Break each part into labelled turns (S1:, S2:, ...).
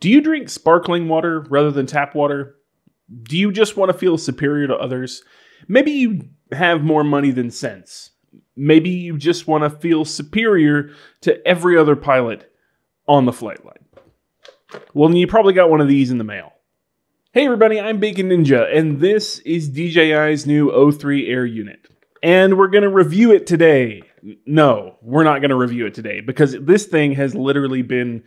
S1: Do you drink sparkling water rather than tap water? Do you just want to feel superior to others? Maybe you have more money than sense. Maybe you just want to feel superior to every other pilot on the flight line. Well, you probably got one of these in the mail. Hey everybody, I'm Bacon Ninja, and this is DJI's new O3 Air unit. And we're going to review it today. No, we're not going to review it today because this thing has literally been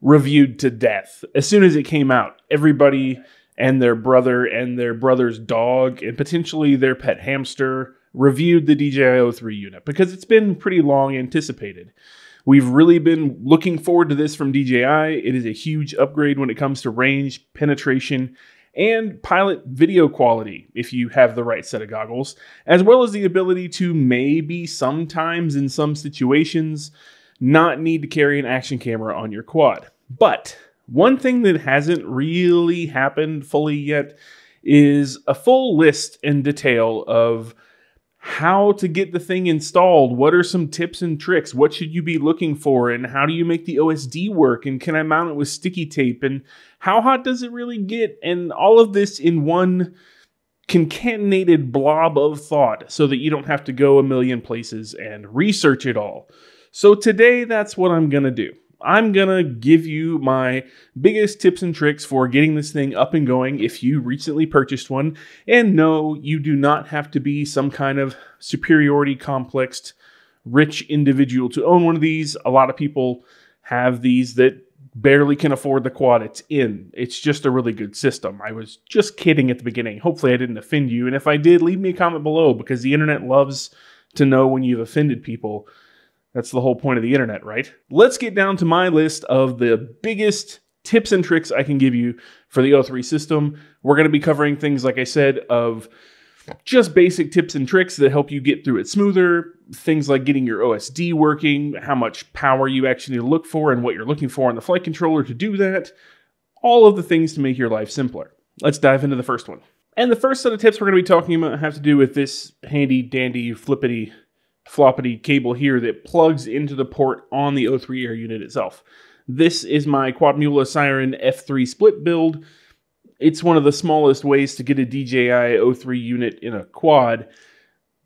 S1: reviewed to death. As soon as it came out, everybody and their brother and their brother's dog and potentially their pet hamster reviewed the DJI 3 unit because it's been pretty long anticipated. We've really been looking forward to this from DJI. It is a huge upgrade when it comes to range, penetration, and pilot video quality if you have the right set of goggles, as well as the ability to maybe sometimes in some situations not need to carry an action camera on your quad. But one thing that hasn't really happened fully yet is a full list and detail of how to get the thing installed. What are some tips and tricks? What should you be looking for? And how do you make the OSD work? And can I mount it with sticky tape? And how hot does it really get? And all of this in one concatenated blob of thought so that you don't have to go a million places and research it all. So today, that's what I'm going to do. I'm going to give you my biggest tips and tricks for getting this thing up and going if you recently purchased one. And no, you do not have to be some kind of superiority complexed rich individual to own one of these. A lot of people have these that barely can afford the quad it's in. It's just a really good system. I was just kidding at the beginning. Hopefully, I didn't offend you. And if I did, leave me a comment below because the internet loves to know when you've offended people. That's the whole point of the internet, right? Let's get down to my list of the biggest tips and tricks I can give you for the O3 system. We're going to be covering things, like I said, of just basic tips and tricks that help you get through it smoother. Things like getting your OSD working, how much power you actually look for, and what you're looking for on the flight controller to do that. All of the things to make your life simpler. Let's dive into the first one. And the first set of tips we're going to be talking about have to do with this handy dandy flippity floppity cable here that plugs into the port on the O3 Air unit itself. This is my Quadmula Siren F3 split build. It's one of the smallest ways to get a DJI O3 unit in a quad,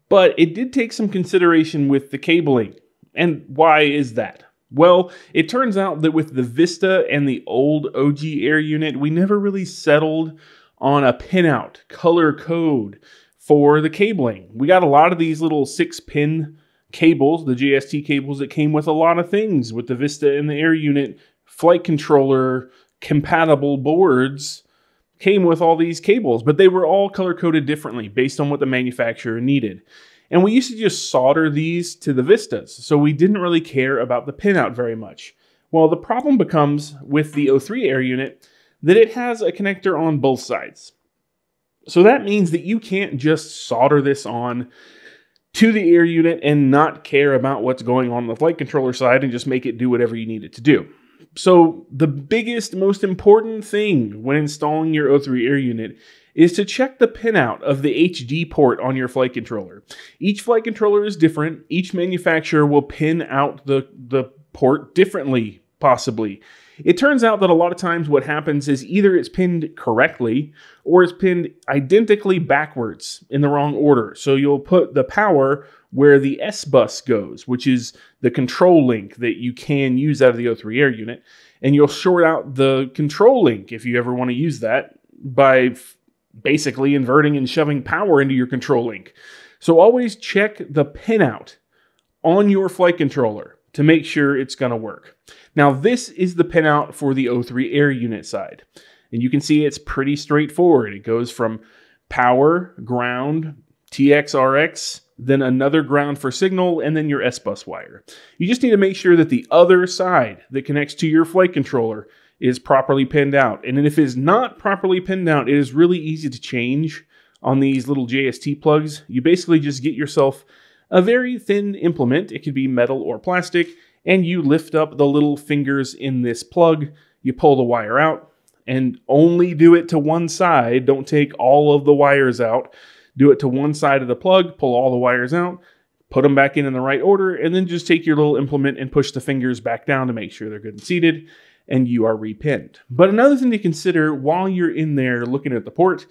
S1: but it did take some consideration with the cabling. And why is that? Well, it turns out that with the Vista and the old OG Air unit, we never really settled on a pinout color code for the cabling. We got a lot of these little six pin cables, the JST cables that came with a lot of things with the Vista and the Air unit flight controller compatible boards came with all these cables, but they were all color coded differently based on what the manufacturer needed. And we used to just solder these to the Vistas, so we didn't really care about the pinout very much. Well, the problem becomes with the O3 Air unit that it has a connector on both sides. So that means that you can't just solder this on to the air unit and not care about what's going on the flight controller side and just make it do whatever you need it to do. So the biggest, most important thing when installing your O3 air unit is to check the pinout of the HD port on your flight controller. Each flight controller is different. Each manufacturer will pin out the, the port differently, possibly. It turns out that a lot of times what happens is either it's pinned correctly or it's pinned identically backwards in the wrong order. So you'll put the power where the S bus goes, which is the control link that you can use out of the O3 Air unit, and you'll short out the control link if you ever want to use that by basically inverting and shoving power into your control link. So always check the pinout on your flight controller to make sure it's going to work. Now, this is the pinout for the O3 Air unit side. And you can see it's pretty straightforward. It goes from power, ground, TXRX, then another ground for signal, and then your S-Bus wire. You just need to make sure that the other side that connects to your flight controller is properly pinned out. And if it is not properly pinned out, it is really easy to change on these little JST plugs. You basically just get yourself a very thin implement. It could be metal or plastic, and you lift up the little fingers in this plug. You pull the wire out, and only do it to one side. Don't take all of the wires out. Do it to one side of the plug, pull all the wires out, put them back in in the right order, and then just take your little implement and push the fingers back down to make sure they're good and seated. and you are repinned. But another thing to consider while you're in there looking at the port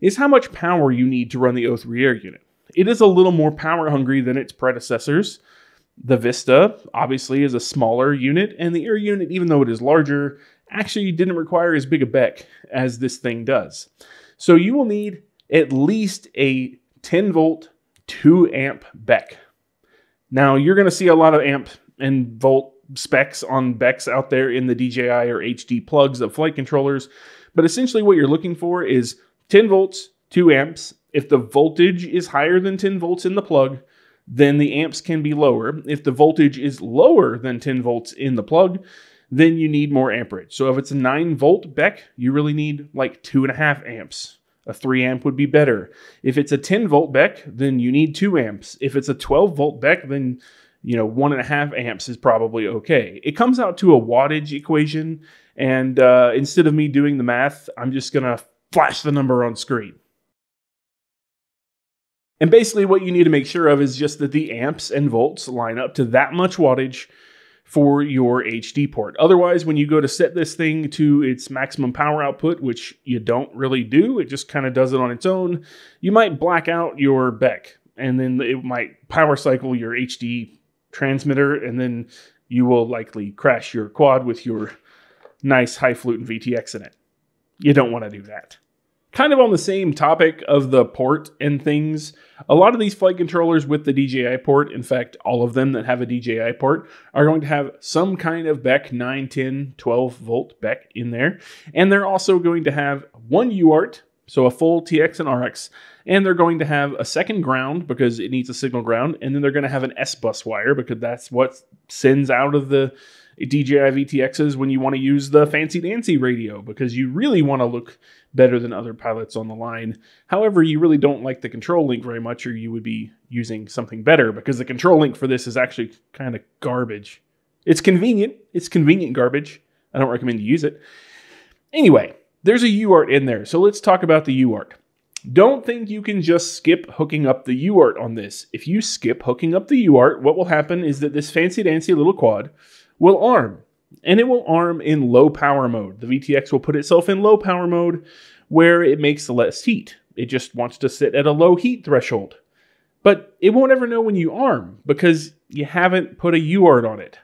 S1: is how much power you need to run the O3 air unit. It is a little more power hungry than its predecessors. The Vista obviously is a smaller unit, and the air unit, even though it is larger, actually didn't require as big a BEC as this thing does. So you will need at least a 10 volt, 2 amp BEC. Now you're going to see a lot of amp and volt specs on BECs out there in the DJI or HD plugs of flight controllers, but essentially what you're looking for is 10 volts, 2 amps. If the voltage is higher than 10 volts in the plug, then the amps can be lower. If the voltage is lower than 10 volts in the plug, then you need more amperage. So if it's a 9 volt BEC, you really need like 2.5 amps. A 3 amp would be better. If it's a 10 volt BEC, then you need 2 amps. If it's a 12 volt BEC, then you know, one and a half amps is probably okay. It comes out to a wattage equation, and uh, instead of me doing the math, I'm just gonna flash the number on screen. And basically, what you need to make sure of is just that the amps and volts line up to that much wattage for your HD port. Otherwise, when you go to set this thing to its maximum power output, which you don't really do, it just kind of does it on its own, you might black out your BEC and then it might power cycle your HD transmitter, and then you will likely crash your quad with your nice Highfalutin VTX in it. You don't want to do that. Kind of on the same topic of the port and things, a lot of these flight controllers with the DJI port, in fact, all of them that have a DJI port, are going to have some kind of BEC 9, 10, 12 volt BEC in there. And they're also going to have one UART, so a full TX and RX, and they're going to have a second ground because it needs a signal ground, and then they're going to have an S bus wire because that's what sends out of the DJI VTXs when you want to use the fancy dancy radio because you really want to look better than other pilots on the line. However, you really don't like the control link very much, or you would be using something better because the control link for this is actually kind of garbage. It's convenient, it's convenient garbage. I don't recommend you use it. Anyway, there's a UART in there, so let's talk about the UART. Don't think you can just skip hooking up the UART on this. If you skip hooking up the UART, what will happen is that this fancy dancy little quad will arm. And it will arm in low power mode. The VTX will put itself in low power mode where it makes less heat. It just wants to sit at a low heat threshold. But it won't ever know when you arm because you haven't put a UART on it.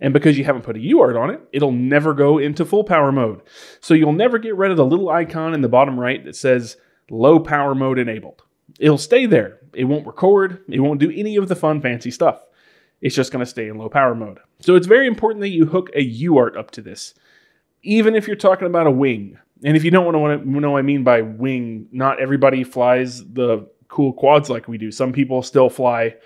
S1: And because you haven't put a UART on it, it'll never go into full power mode. So you'll never get rid of the little icon in the bottom right that says low power mode enabled. It'll stay there. It won't record. It won't do any of the fun, fancy stuff. It's just going to stay in low power mode. So it's very important that you hook a UART up to this, even if you're talking about a wing. And if you don't want to know what I mean by wing, not everybody flies the cool quads like we do. Some people still fly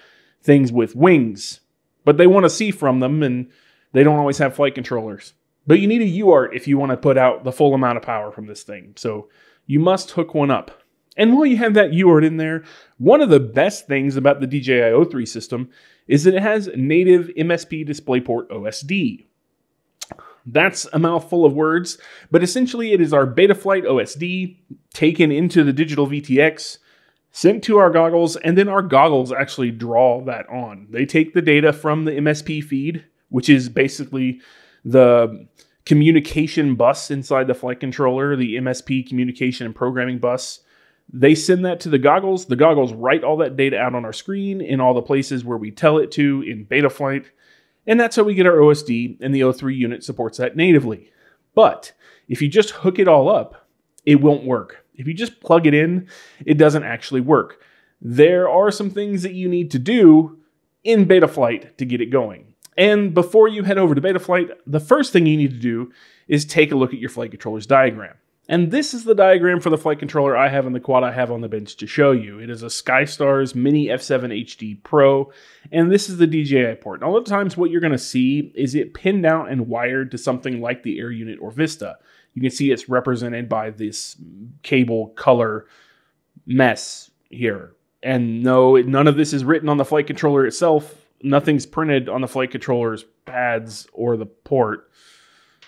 S1: things with wings, but they want to see from them and they don't always have flight controllers. But you need a UART if you want to put out the full amount of power from this thing. So you must hook one up. And while you have that UART in there, one of the best things about the DJI O3 system is that it has native MSP DisplayPort OSD. That's a mouthful of words, but essentially it is our Betaflight OSD taken into the digital VTX, sent to our goggles, and then our goggles actually draw that on. They take the data from the MSP feed, which is basically the communication bus inside the flight controller, the MSP communication and programming bus. They send that to the goggles. The goggles write all that data out on our screen in all the places where we tell it to in Betaflight. And that's how we get our OSD, and the O3 unit supports that natively. But if you just hook it all up, it won't work. If you just plug it in, it doesn't actually work. There are some things that you need to do in Betaflight to get it going. And before you head over to Betaflight, the first thing you need to do is take a look at your flight controller's diagram. And this is the diagram for the flight controller I have in the quad I have on the bench to show you. It is a SkyStars Mini F7 HD Pro, and this is the DJI port. And a lot of times what you're going to see is it pinned out and wired to something like the Air Unit or Vista. You can see it's represented by this cable color mess here. And no, none of this is written on the flight controller itself nothing's printed on the flight controller's pads or the port.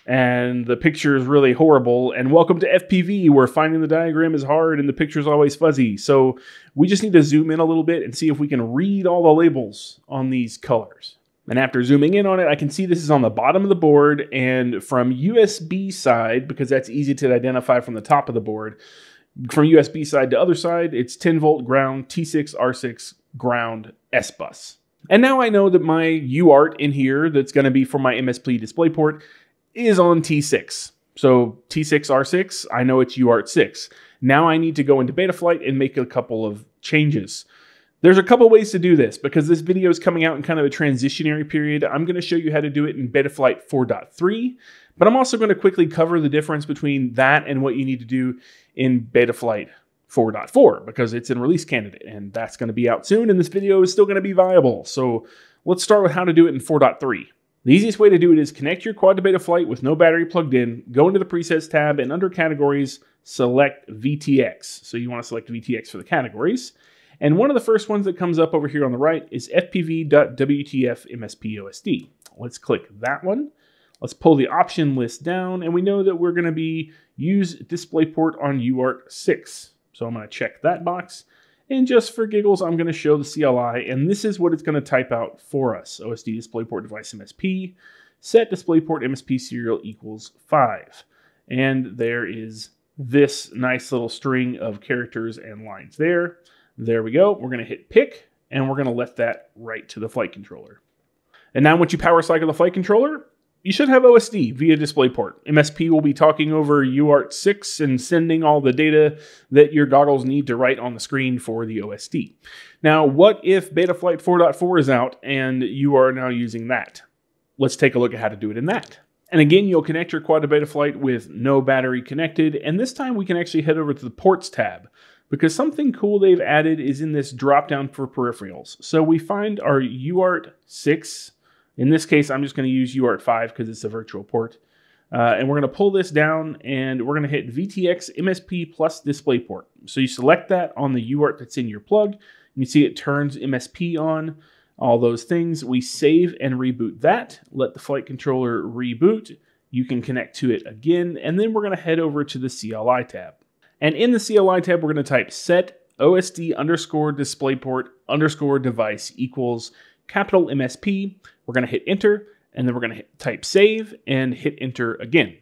S1: And the picture is really horrible. And welcome to FPV, where finding the diagram is hard and the picture is always fuzzy. So we just need to zoom in a little bit and see if we can read all the labels on these colors. And after zooming in on it, I can see this is on the bottom of the board and from USB side, because that's easy to identify from the top of the board, from USB side to other side, it's 10 volt ground, T6, R6, ground, S bus. And now I know that my UART in here that's going to be for my MSP DisplayPort is on T6. So T6, R6, I know it's UART 6. Now I need to go into Betaflight and make a couple of changes. There's a couple ways to do this because this video is coming out in kind of a transitionary period. I'm going to show you how to do it in Betaflight 4.3, but I'm also going to quickly cover the difference between that and what you need to do in Betaflight 4.4 because it's in release candidate and that's going to be out soon and this video is still going to be viable. So let's start with how to do it in 4.3. The easiest way to do it is connect your quad to Betaflight with no battery plugged in, go into the presets tab and under categories, select VTX. So you want to select VTX for the categories. And one of the first ones that comes up over here on the right is fpv.wtf MSP Let's click that one. Let's pull the option list down, and we know that we're going to be use DisplayPort on UART 6. So I'm going to check that box. And just for giggles, I'm going to show the CLI, and this is what it's going to type out for us. OSD DisplayPort device MSP, set DisplayPort MSP serial equals 5. And there is this nice little string of characters and lines there. There we go. We're going to hit pick and we're going to let that write to the flight controller. And now once you power cycle the flight controller, you should have OSD via DisplayPort. MSP will be talking over UART 6 and sending all the data that your goggles need to write on the screen for the OSD. Now, what if Betaflight 4.4 is out and you are now using that? Let's take a look at how to do it in that. And again, you'll connect your quad to Betaflight with no battery connected, and this time we can actually head over to the ports tab because something cool they've added is in this drop down for peripherals. So we find our UART 6. In this case, I'm just going to use UART 5 because it's a virtual port. Uh, and we're going to pull this down and we're going to hit VTX MSP plus DisplayPort. So you select that on the UART that's in your plug. You see it turns MSP on, all those things. We save and reboot that. Let the flight controller reboot. You can connect to it again. And then we're going to head over to the CLI tab. And in the CLI tab, we're going to type set OSD underscore DisplayPort underscore device equals capital MSP. We're going to hit enter, and then we're going to type save and hit enter again.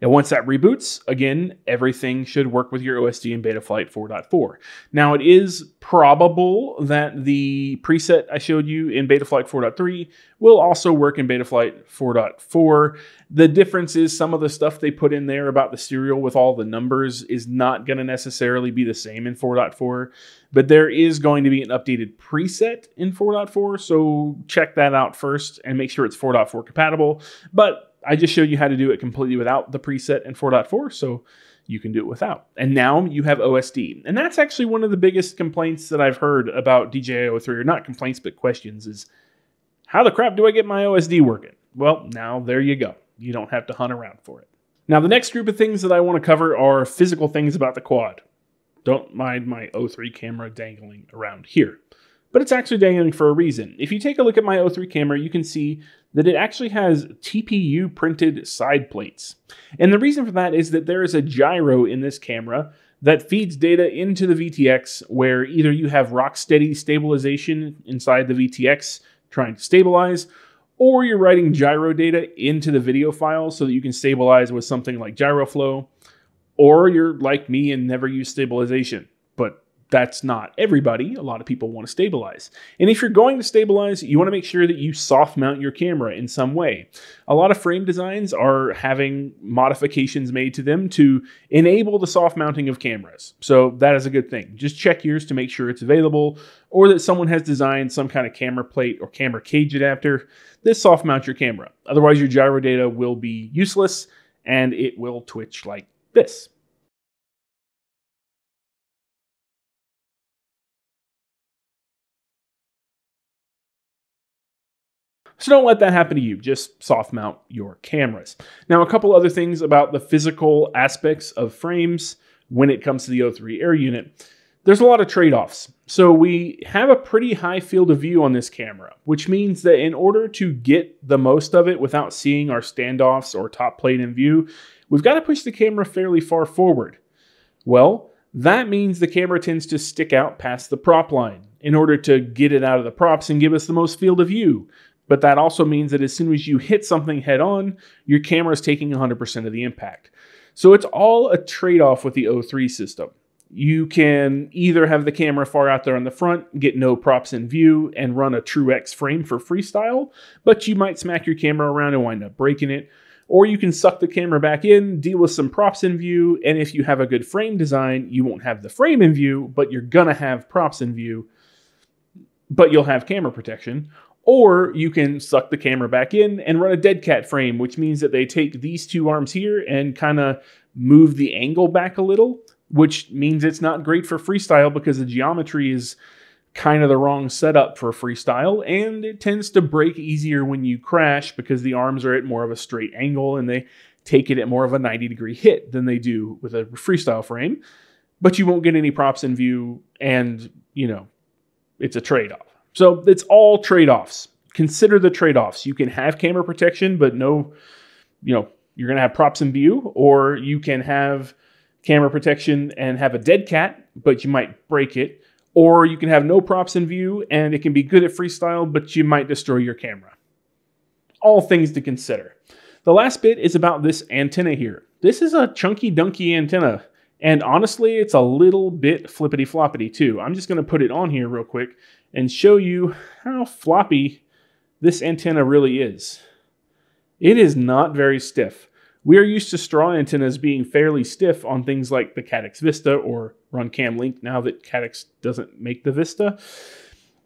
S1: And once that reboots, again, everything should work with your OSD in Betaflight 4.4. Now, it is probable that the preset I showed you in Betaflight 4.3 will also work in Betaflight 4.4. The difference is some of the stuff they put in there about the serial with all the numbers is not going to necessarily be the same in 4.4, but there is going to be an updated preset in 4.4, so check that out first and make sure it's 4.4 compatible. But I just showed you how to do it completely without the preset in 4.4, so you can do it without. And now you have OSD. And that's actually one of the biggest complaints that I've heard about DJI 3 or not complaints, but questions, is how the crap do I get my OSD working? Well, now there you go. You don't have to hunt around for it. Now, the next group of things that I want to cover are physical things about the quad. Don't mind my O3 camera dangling around here but it's actually dangling for a reason. If you take a look at my O3 camera, you can see that it actually has TPU printed side plates. And the reason for that is that there is a gyro in this camera that feeds data into the VTX where either you have rock steady stabilization inside the VTX trying to stabilize, or you're writing gyro data into the video file so that you can stabilize with something like GyroFlow, or you're like me and never use stabilization. That's not everybody. A lot of people want to stabilize. And if you're going to stabilize, you want to make sure that you soft mount your camera in some way. A lot of frame designs are having modifications made to them to enable the soft mounting of cameras. So that is a good thing. Just check yours to make sure it's available or that someone has designed some kind of camera plate or camera cage adapter that soft mount your camera. Otherwise, your gyro data will be useless and it will twitch like this. So don't let that happen to you. Just soft mount your cameras. Now, a couple other things about the physical aspects of frames when it comes to the O3 Air unit. There's a lot of trade-offs. So we have a pretty high field of view on this camera, which means that in order to get the most of it without seeing our standoffs or top plate in view, we've got to push the camera fairly far forward. Well, that means the camera tends to stick out past the prop line in order to get it out of the props and give us the most field of view. But that also means that as soon as you hit something head on, your camera is taking 100% of the impact. So it's all a trade off with the O3 system. You can either have the camera far out there on the front, get no props in view, and run a true X frame for freestyle, but you might smack your camera around and wind up breaking it. Or you can suck the camera back in, deal with some props in view, and if you have a good frame design, you won't have the frame in view, but you're gonna have props in view, but you'll have camera protection. Or you can suck the camera back in and run a dead cat frame, which means that they take these two arms here and kind of move the angle back a little, which means it's not great for freestyle because the geometry is kind of the wrong setup for freestyle. And it tends to break easier when you crash because the arms are at more of a straight angle and they take it at more of a 90 degree hit than they do with a freestyle frame. But you won't get any props in view and you know it's a trade-off so it's all trade offs. Consider the trade offs. You can have camera protection, but no, you know, you're going to have props in view, or you can have camera protection and have a dead cat, but you might break it. Or you can have no props in view and it can be good at freestyle, but you might destroy your camera. All things to consider. The last bit is about this antenna here. This is a chunky dunky antenna. And honestly, it's a little bit flippity floppity too. I'm just going to put it on here real quick and show you how floppy this antenna really is. It is not very stiff. We are used to straw antennas being fairly stiff on things like the Caddx Vista or RunCam Link now that Caddx doesn't make the Vista.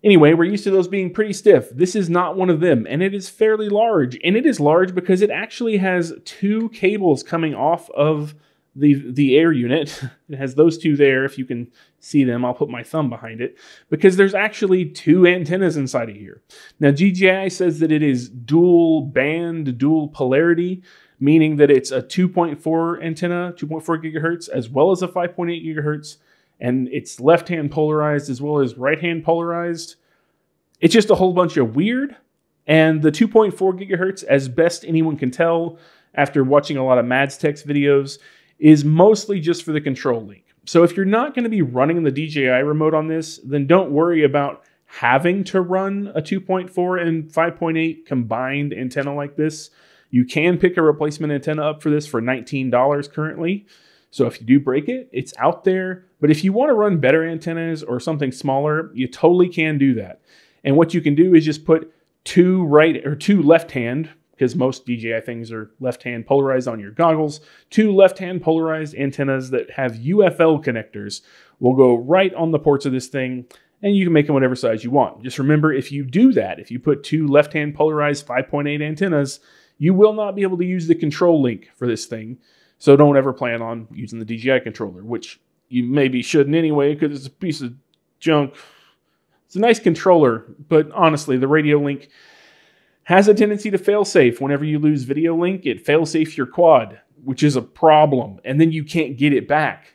S1: Anyway, we're used to those being pretty stiff. This is not one of them, and it is fairly large. And it is large because it actually has two cables coming off of the the air unit. It has those two there. If you can see them, I'll put my thumb behind it because there's actually two antennas inside of here. Now DJI says that it is dual band, dual polarity, meaning that it's a 2.4 antenna, 2.4 gigahertz, as well as a 5.8 gigahertz, and it's left-hand polarized as well as right-hand polarized. It's just a whole bunch of weird. And the 2.4 gigahertz, as best anyone can tell after watching a lot of Mads Tech's videos, is mostly just for the control link. So if you're not going to be running the DJI remote on this, then don't worry about having to run a 2.4 and 5.8 combined antenna like this. You can pick a replacement antenna up for this for $19 currently. So if you do break it, it's out there. But if you want to run better antennas or something smaller, you totally can do that. And what you can do is just put two right or two left hand because most DJI things are left-hand polarized on your goggles. Two left-hand polarized antennas that have UFL connectors will go right on the ports of this thing, and you can make them whatever size you want. Just remember, if you do that, if you put two left-hand polarized 5.8 antennas, you will not be able to use the control link for this thing. So don't ever plan on using the DJI controller, which you maybe shouldn't anyway, because it's a piece of junk. It's a nice controller, but honestly, the radio link has a tendency to fail safe. Whenever you lose video link, it fail safe your quad, which is a problem. And then you can't get it back,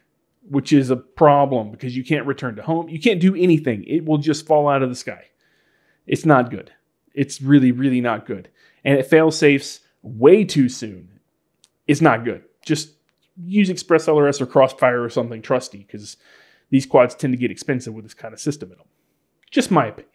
S1: which is a problem because you can't return to home. You can't do anything. It will just fall out of the sky. It's not good. It's really, really not good. And it fail safes way too soon. It's not good. Just use Express LRS or Crossfire or something trusty because these quads tend to get expensive with this kind of system in them. Just my opinion.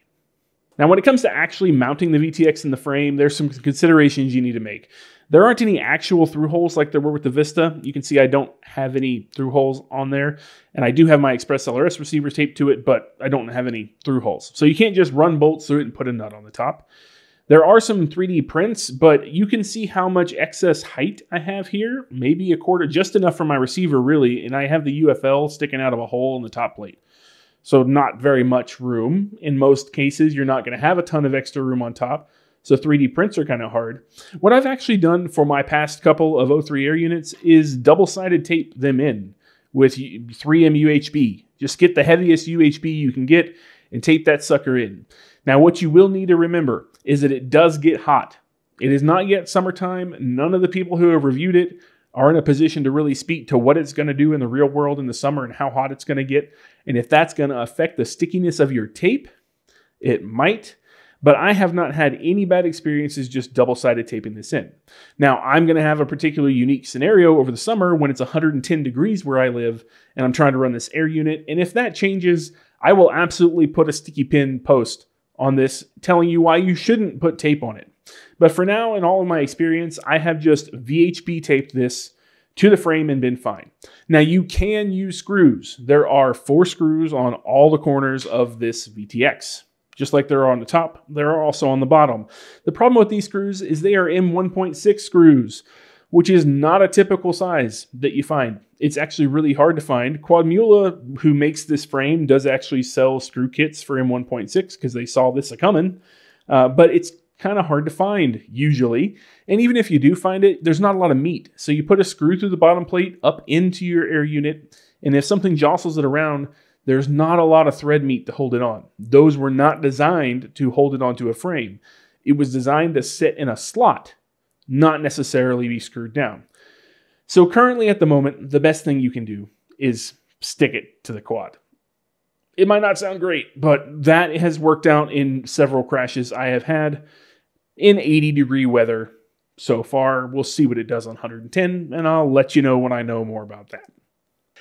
S1: Now, when it comes to actually mounting the VTX in the frame, there's some considerations you need to make. There aren't any actual through holes like there were with the Vista. You can see I don't have any through holes on there, and I do have my Express LRS receivers taped to it, but I don't have any through holes. So you can't just run bolts through it and put a nut on the top. There are some 3D prints, but you can see how much excess height I have here. Maybe a quarter, just enough for my receiver really, and I have the UFL sticking out of a hole in the top plate. So not very much room. In most cases, you're not going to have a ton of extra room on top. So 3D prints are kind of hard. What I've actually done for my past couple of O3 air units is double-sided tape them in with 3M VHB. Just get the heaviest VHB you can get and tape that sucker in. Now, what you will need to remember is that it does get hot. It is not yet summertime. None of the people who have reviewed it are in a position to really speak to what it's going to do in the real world in the summer and how hot it's going to get. And if that's going to affect the stickiness of your tape, it might. But I have not had any bad experiences just double sided taping this in. Now, I'm going to have a particularly unique scenario over the summer when it's 110 degrees where I live and I'm trying to run this air unit. And if that changes, I will absolutely put a sticky pin post on this telling you why you shouldn't put tape on it. But for now, in all of my experience, I have just VHB taped this to the frame and been fine. Now you can use screws. There are four screws on all the corners of this VTX. Just like there are on the top, there are also on the bottom. The problem with these screws is they are M1.6 screws, which is not a typical size that you find. It's actually really hard to find. Quadmula, who makes this frame, does actually sell screw kits for M1.6 because they saw this a coming. Uh, but it's kind of hard to find usually. And even if you do find it, there's not a lot of meat. So you put a screw through the bottom plate up into your air unit, and if something jostles it around, there's not a lot of thread meat to hold it on. Those were not designed to hold it onto a frame. It was designed to sit in a slot, not necessarily be screwed down. So currently at the moment, the best thing you can do is stick it to the quad. It might not sound great, but that has worked out in several crashes I have had in 80 degree weather so far. We'll see what it does on 110, and I'll let you know when I know more about that.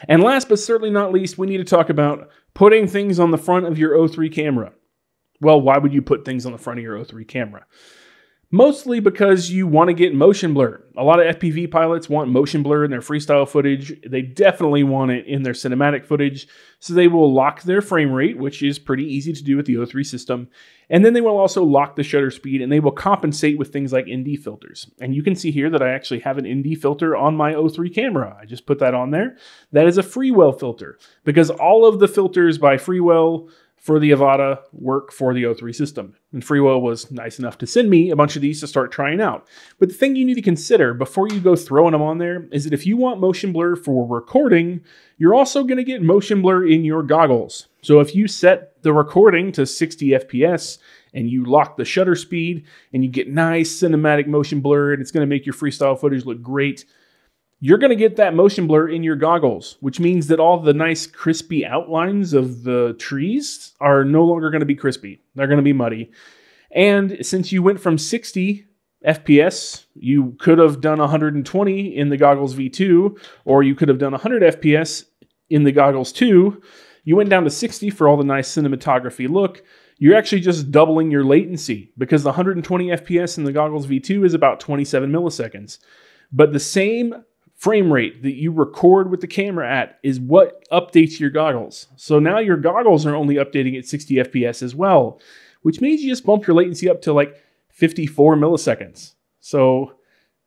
S1: And last but certainly not least, we need to talk about putting things on the front of your O3 camera. Well, why would you put things on the front of your O3 camera? Mostly because you want to get motion blur. A lot of FPV pilots want motion blur in their freestyle footage. They definitely want it in their cinematic footage. So they will lock their frame rate, which is pretty easy to do with the O3 system. And then they will also lock the shutter speed and they will compensate with things like ND filters. And you can see here that I actually have an ND filter on my O3 camera. I just put that on there. That is a Freewell filter because all of the filters by Freewell for the Avata work for the O3 system. And Freewell was nice enough to send me a bunch of these to start trying out. But the thing you need to consider before you go throwing them on there is that if you want motion blur for recording, you're also going to get motion blur in your goggles. So if you set the recording to 60 FPS and you lock the shutter speed and you get nice cinematic motion blur and it's going to make your freestyle footage look great, you're going to get that motion blur in your goggles, which means that all the nice crispy outlines of the trees are no longer going to be crispy. They're going to be muddy. And since you went from 60 FPS, you could have done 120 in the goggles V2, or you could have done 100 FPS in the goggles 2. You went down to 60 for all the nice cinematography look. You're actually just doubling your latency because the 120 FPS in the goggles V2 is about 27 milliseconds. But the same frame rate that you record with the camera at is what updates your goggles. So now your goggles are only updating at 60 FPS as well, which means you just bump your latency up to like 54 milliseconds. So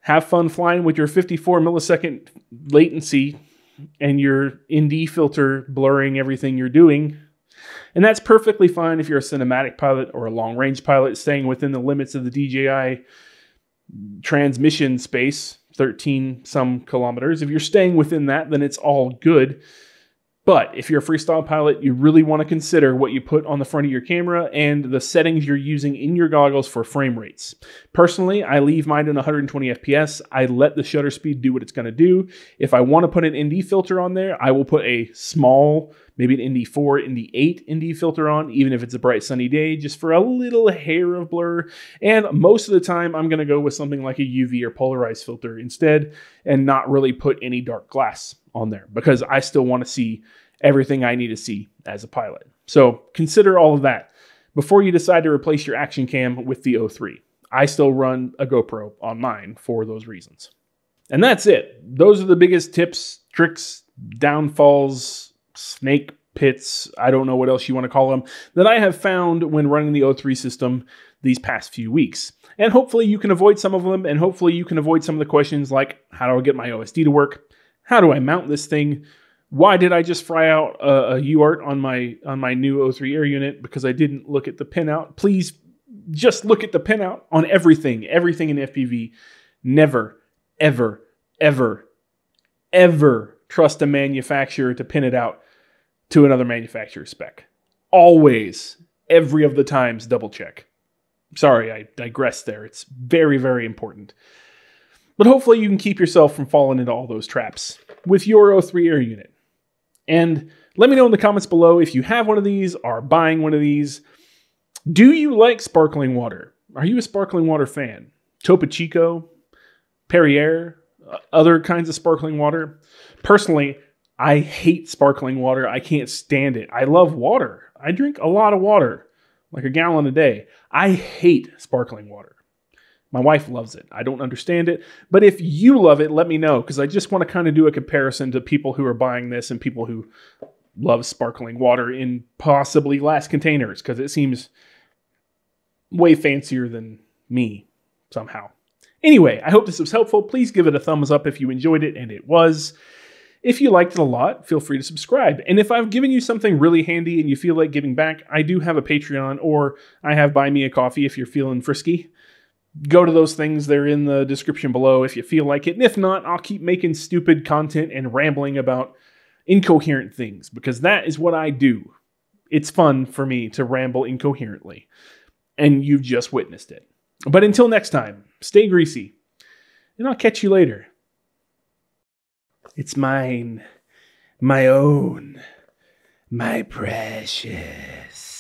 S1: have fun flying with your 54 millisecond latency and your ND filter blurring everything you're doing. And that's perfectly fine if you're a cinematic pilot or a long range pilot staying within the limits of the DJI transmission space 13 some kilometers. If you're staying within that, then it's all good. But if you're a freestyle pilot, you really want to consider what you put on the front of your camera and the settings you're using in your goggles for frame rates. Personally, I leave mine in 120 FPS. I let the shutter speed do what it's going to do. If I want to put an ND filter on there, I will put a small maybe an ND4, ND8 ND filter on, even if it's a bright sunny day, just for a little hair of blur. And most of the time, I'm going to go with something like a UV or polarized filter instead and not really put any dark glass on there because I still want to see everything I need to see as a pilot. So consider all of that before you decide to replace your action cam with the O3. I still run a GoPro on mine for those reasons. And that's it. Those are the biggest tips, tricks, downfalls, snake pits, I don't know what else you want to call them, that I have found when running the O3 system these past few weeks. And hopefully you can avoid some of them, and hopefully you can avoid some of the questions like how do I get my OSD to work? How do I mount this thing? Why did I just fry out a, a UART on my on my new O3 air unit because I didn't look at the pinout? Please just look at the pinout on everything, everything in FPV. Never, ever, ever, ever trust a manufacturer to pin it out to another manufacturer's spec. Always, every of the times, double check. Sorry, I digress there. It's very, very important. But hopefully, you can keep yourself from falling into all those traps with your O3 air unit. And let me know in the comments below if you have one of these, are buying one of these. Do you like sparkling water? Are you a sparkling water fan? Topo Chico, Perrier, uh, other kinds of sparkling water? Personally, I hate sparkling water. I can't stand it. I love water. I drink a lot of water. like a gallon a day. I hate sparkling water. My wife loves it. I don't understand it. But if you love it, let me know because I just want to kind of do a comparison to people who are buying this and people who love sparkling water in possibly glass containers because it seems way fancier than me somehow. Anyway, I hope this was helpful. Please give it a thumbs up if you enjoyed it, and it was. If you liked it a lot, feel free to subscribe. And if I've given you something really handy and you feel like giving back, I do have a Patreon or I have Buy Me a Coffee if you're feeling frisky. Go to those things, they're in the description below if you feel like it. And if not, I'll keep making stupid content and rambling about incoherent things because that is what I do. It's fun for me to ramble incoherently. And you've just witnessed it. But until next time, stay greasy. And I'll catch you later. It's mine, my own, my precious.